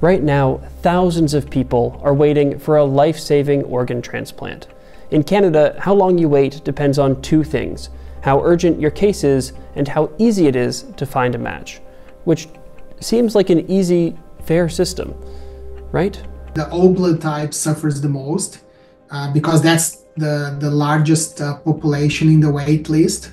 Right now, thousands of people are waiting for a life saving organ transplant. In Canada, how long you wait depends on two things how urgent your case is and how easy it is to find a match, which seems like an easy, fair system, right? The O blood type suffers the most uh, because that's the, the largest uh, population in the wait list.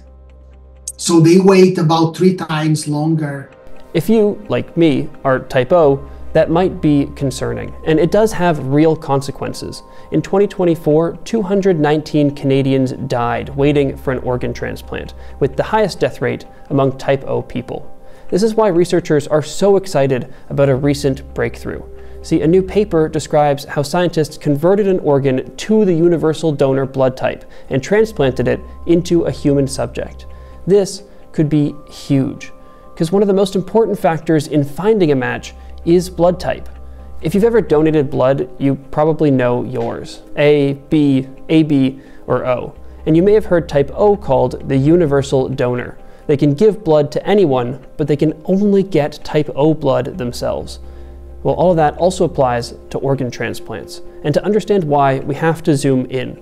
So they wait about three times longer. If you, like me, are type O, that might be concerning, and it does have real consequences. In 2024, 219 Canadians died waiting for an organ transplant, with the highest death rate among type O people. This is why researchers are so excited about a recent breakthrough. See, a new paper describes how scientists converted an organ to the universal donor blood type and transplanted it into a human subject. This could be huge, because one of the most important factors in finding a match is blood type. If you've ever donated blood, you probably know yours A, B, AB, or O. And you may have heard type O called the universal donor. They can give blood to anyone, but they can only get type O blood themselves. Well, all of that also applies to organ transplants. And to understand why, we have to zoom in,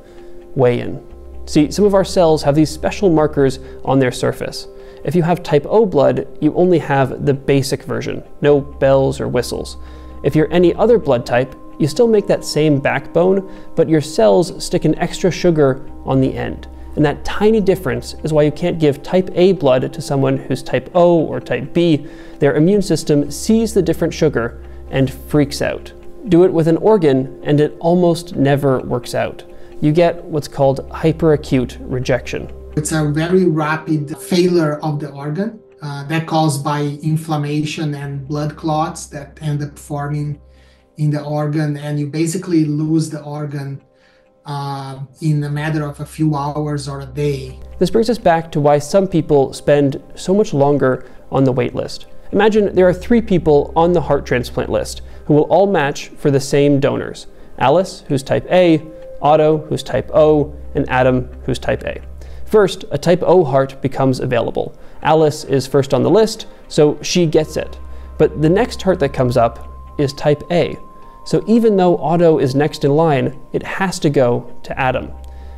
way in. See, some of our cells have these special markers on their surface. If you have type O blood, you only have the basic version, no bells or whistles. If you're any other blood type, you still make that same backbone, but your cells stick an extra sugar on the end. And that tiny difference is why you can't give type A blood to someone who's type O or type B. Their immune system sees the different sugar and freaks out. Do it with an organ, and it almost never works out. You get what's called hyperacute rejection. It's a very rapid failure of the organ uh, that caused by inflammation and blood clots that end up forming in the organ, and you basically lose the organ uh, in a matter of a few hours or a day. This brings us back to why some people spend so much longer on the wait list. Imagine there are three people on the heart transplant list who will all match for the same donors Alice, who's type A, Otto, who's type O, and Adam, who's type A. First, a type O heart becomes available. Alice is first on the list, so she gets it. But the next heart that comes up is type A. So even though Otto is next in line, it has to go to Adam.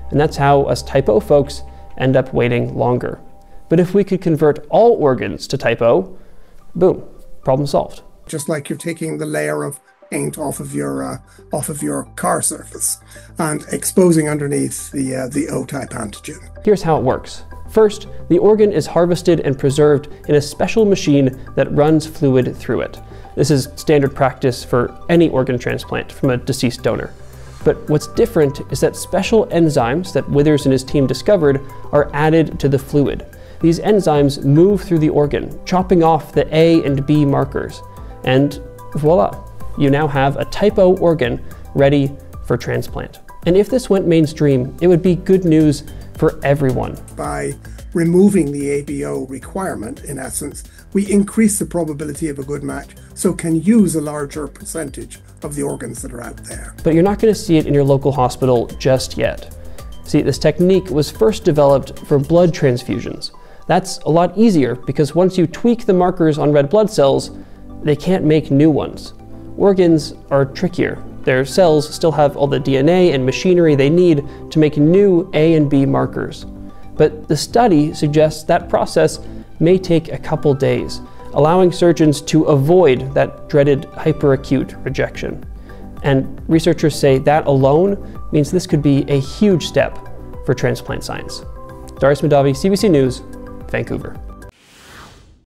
And that's how us type O folks end up waiting longer. But if we could convert all organs to type O, boom, problem solved. Just like you're taking the layer of paint off of your uh, off of your car surface and exposing underneath the uh, the O-type antigen. Here's how it works. First, the organ is harvested and preserved in a special machine that runs fluid through it. This is standard practice for any organ transplant from a deceased donor. But what's different is that special enzymes that Withers and his team discovered are added to the fluid. These enzymes move through the organ, chopping off the A and B markers. And voila, you now have a type O organ ready for transplant. And if this went mainstream, it would be good news for everyone. By removing the ABO requirement, in essence, we increase the probability of a good match, so can use a larger percentage of the organs that are out there. But you're not going to see it in your local hospital just yet. See, this technique was first developed for blood transfusions. That's a lot easier because once you tweak the markers on red blood cells, they can't make new ones. Organs are trickier. Their cells still have all the DNA and machinery they need to make new A and B markers. But the study suggests that process may take a couple days, allowing surgeons to avoid that dreaded hyperacute rejection. And researchers say that alone means this could be a huge step for transplant science. Darius Mahdavi, CBC News, Vancouver.